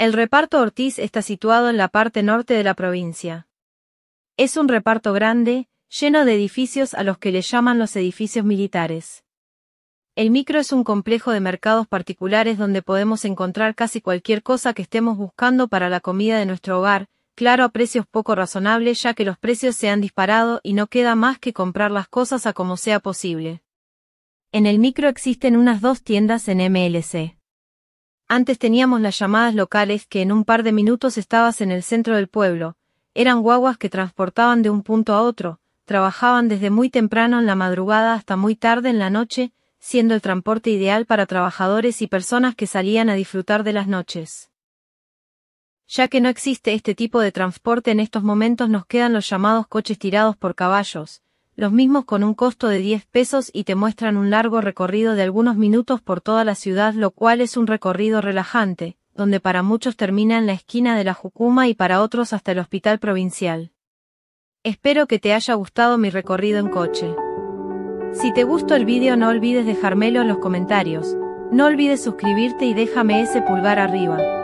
El reparto Ortiz está situado en la parte norte de la provincia. Es un reparto grande, lleno de edificios a los que le llaman los edificios militares. El micro es un complejo de mercados particulares donde podemos encontrar casi cualquier cosa que estemos buscando para la comida de nuestro hogar, claro a precios poco razonables ya que los precios se han disparado y no queda más que comprar las cosas a como sea posible. En el micro existen unas dos tiendas en MLC. Antes teníamos las llamadas locales que en un par de minutos estabas en el centro del pueblo, eran guaguas que transportaban de un punto a otro, trabajaban desde muy temprano en la madrugada hasta muy tarde en la noche, siendo el transporte ideal para trabajadores y personas que salían a disfrutar de las noches. Ya que no existe este tipo de transporte en estos momentos nos quedan los llamados coches tirados por caballos, los mismos con un costo de 10 pesos y te muestran un largo recorrido de algunos minutos por toda la ciudad, lo cual es un recorrido relajante, donde para muchos termina en la esquina de la Jucuma y para otros hasta el hospital provincial. Espero que te haya gustado mi recorrido en coche. Si te gustó el vídeo no olvides dejármelo en los comentarios, no olvides suscribirte y déjame ese pulgar arriba.